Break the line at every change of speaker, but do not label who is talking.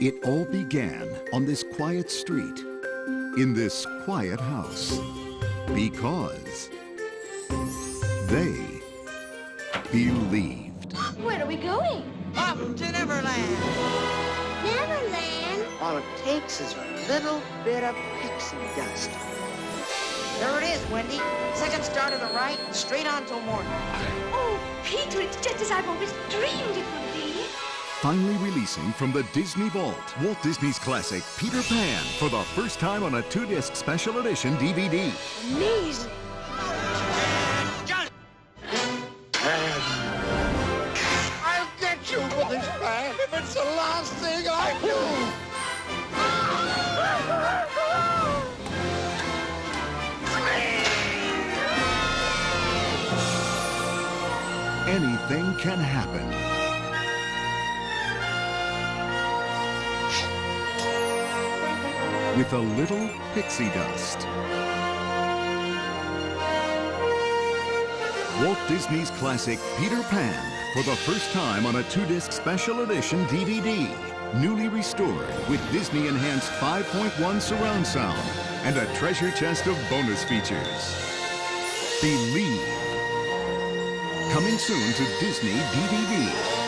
It all began on this quiet street, in this quiet house, because they believed.
Where are we going?
Up to Neverland.
Neverland.
All it takes is a little bit of pixie dust. There it is, Wendy. Second star to the right, straight on till morning.
Oh, Peter, it's just as I've always dreamed it would be.
Finally releasing from the Disney Vault, Walt Disney's classic Peter Pan for the first time on a two-disc special edition DVD.
Amazing.
Just
I'll get you for this, Pan, if it's the last thing I do.
Anything can happen. With a little pixie dust. Walt Disney's classic Peter Pan for the first time on a two-disc special edition DVD. Newly restored with Disney enhanced 5.1 surround sound and a treasure chest of bonus features. Believe. Coming soon to Disney DVD.